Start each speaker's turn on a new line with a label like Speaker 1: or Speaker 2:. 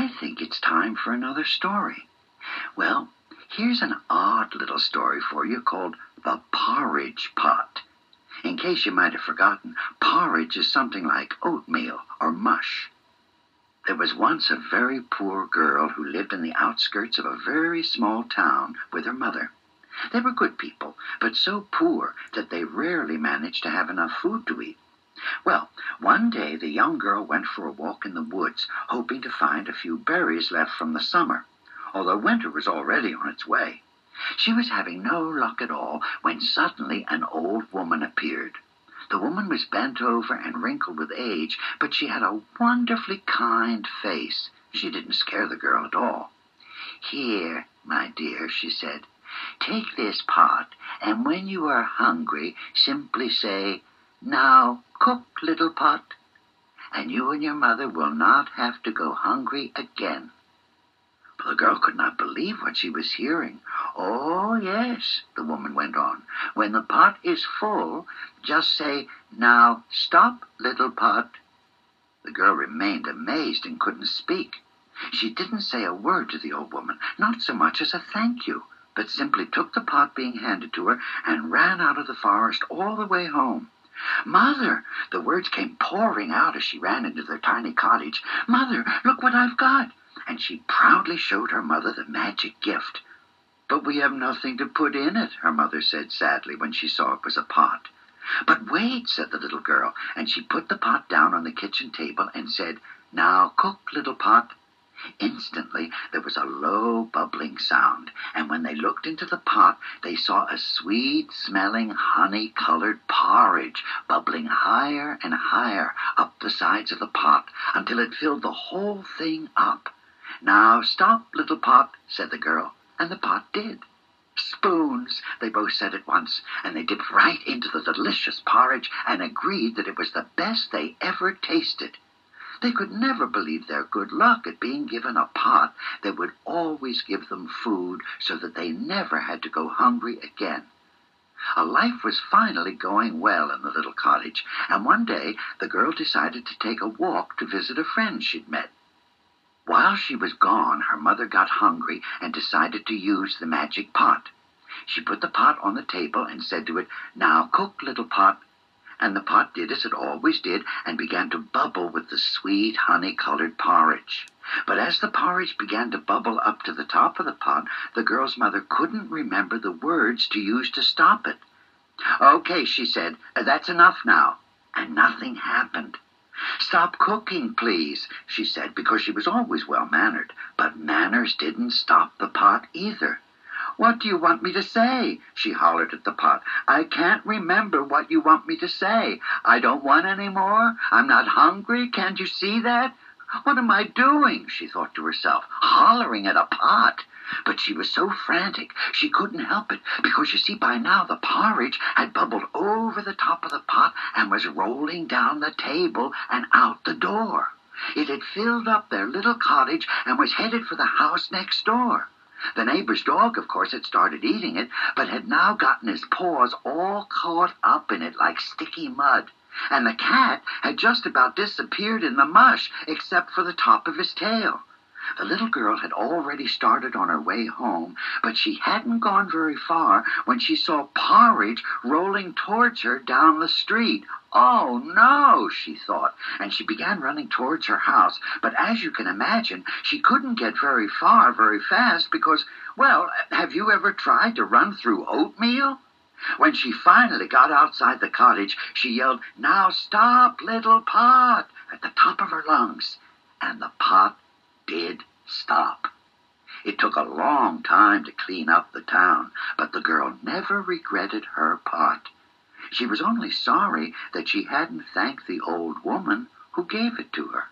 Speaker 1: I think it's time for another story. Well, here's an odd little story for you called The Porridge Pot. In case you might have forgotten, porridge is something like oatmeal or mush. There was once a very poor girl who lived in the outskirts of a very small town with her mother. They were good people, but so poor that they rarely managed to have enough food to eat. Well, one day the young girl went for a walk in the woods, hoping to find a few berries left from the summer, although winter was already on its way. She was having no luck at all when suddenly an old woman appeared. The woman was bent over and wrinkled with age, but she had a wonderfully kind face. She didn't scare the girl at all. Here, my dear, she said, take this pot, and when you are hungry, simply say, Now cook, little pot, and you and your mother will not have to go hungry again. The girl could not believe what she was hearing. Oh, yes, the woman went on. When the pot is full, just say, Now stop, little pot. The girl remained amazed and couldn't speak. She didn't say a word to the old woman, not so much as a thank you, but simply took the pot being handed to her and ran out of the forest all the way home. Mother! The words came pouring out as she ran into their tiny cottage. Mother, look what I've got! and she proudly showed her mother the magic gift. But we have nothing to put in it, her mother said sadly when she saw it was a pot. But wait, said the little girl, and she put the pot down on the kitchen table and said, Now cook, little pot. Instantly there was a low bubbling sound, and when they looked into the pot, they saw a sweet smelling honey colored porridge bubbling higher and higher up the sides of the pot until it filled the whole thing up. Now stop, little pot, said the girl, and the pot did. Spoons, they both said at once, and they dipped right into the delicious porridge and agreed that it was the best they ever tasted. They could never believe their good luck at being given a pot that would always give them food so that they never had to go hungry again. A life was finally going well in the little cottage, and one day the girl decided to take a walk to visit a friend she'd met. While she was gone, her mother got hungry and decided to use the magic pot. She put the pot on the table and said to it, Now cook, little pot. And the pot did as it always did and began to bubble with the sweet honey-colored porridge. But as the porridge began to bubble up to the top of the pot, the girl's mother couldn't remember the words to use to stop it. Okay, she said, uh, that's enough now. And nothing happened. Stop cooking, please, she said, because she was always well mannered. But manners didn't stop the pot either. What do you want me to say? she hollered at the pot. I can't remember what you want me to say. I don't want any more. I'm not hungry. Can't you see that? What am I doing? she thought to herself, hollering at a pot. But she was so frantic she couldn't help it, because you see by now the porridge had bubbled over the top of the pot and was rolling down the table and out the door. It had filled up their little cottage and was headed for the house next door. The neighbor's dog, of course, had started eating it, but had now gotten his paws all caught up in it like sticky mud. And the cat had just about disappeared in the mush, except for the top of his tail. The little girl had already started on her way home, but she hadn't gone very far when she saw porridge rolling towards her down the street. Oh no, she thought, and she began running towards her house. But as you can imagine, she couldn't get very far very fast because, well, have you ever tried to run through oatmeal? When she finally got outside the cottage, she yelled, Now stop, little pot, at the top of her lungs. And the pot did stop. It took a long time to clean up the town, but the girl never regretted her pot. She was only sorry that she hadn't thanked the old woman who gave it to her.